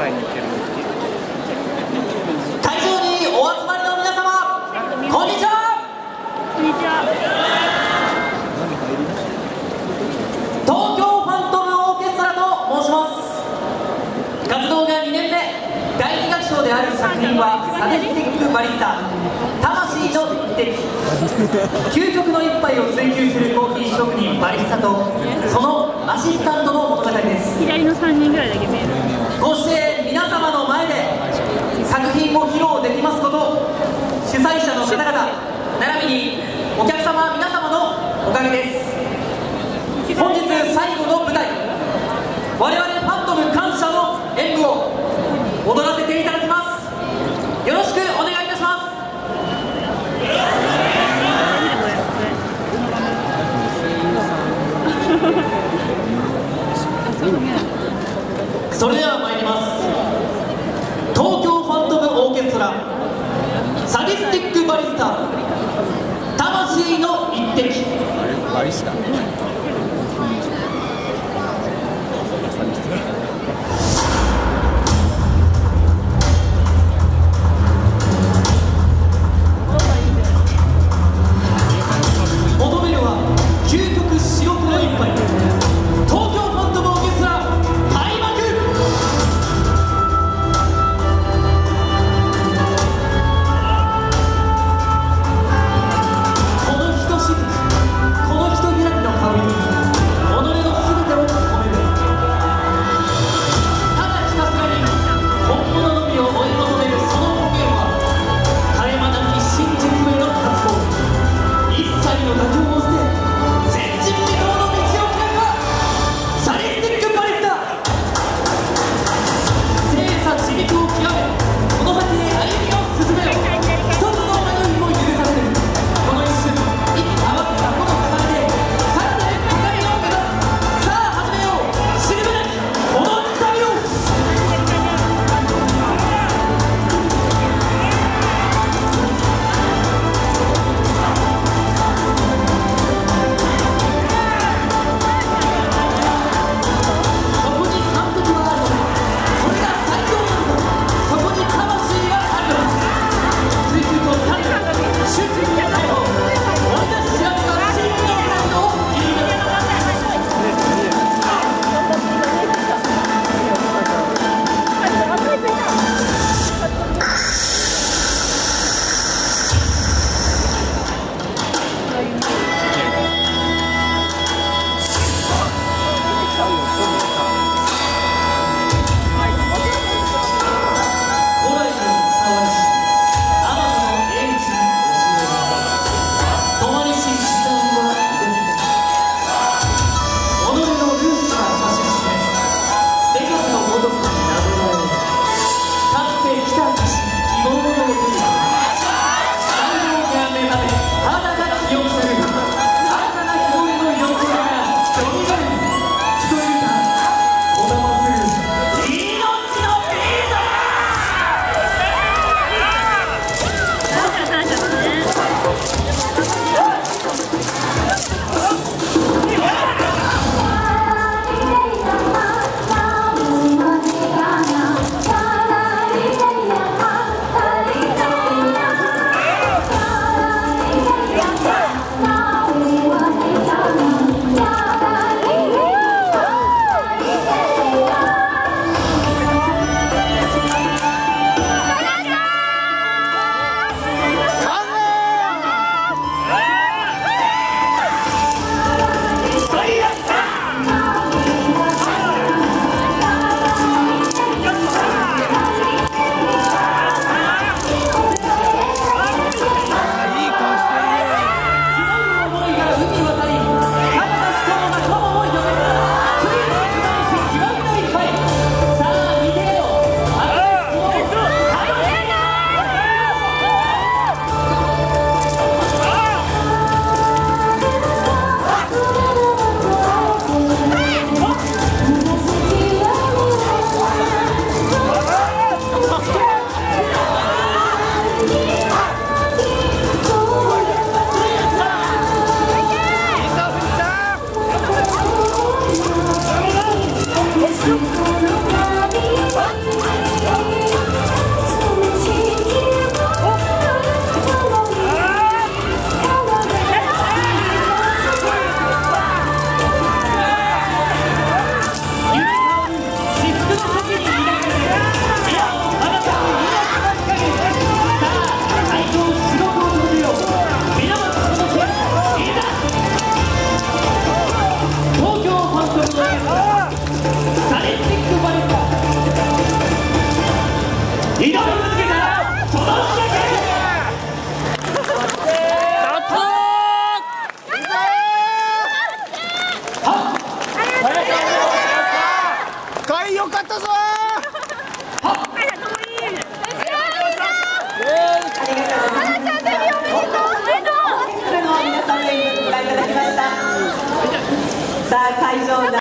前に行ける会場にお集まりの皆様こんにちはこんにちは。東京ファントムオーケストラと申します活動が2年目第2楽章である作品はサデスティックバリスタ魂の一滴究極の一杯を追求するコーヒー職人バリスタとそのアシスタントの物語です左の三人ぐらいだけ見える。こうして皆様の前で作品を披露できますこと主催者の方々並びにお客様皆様のおかげです。本日最後の舞台我々ファントム感謝の演舞を踊らせていただきますよろしくお願いいたしますそれでは参ります東京ファントムオーケストラサディスティックバリスタ魂の一滴。バリスタ Yeah.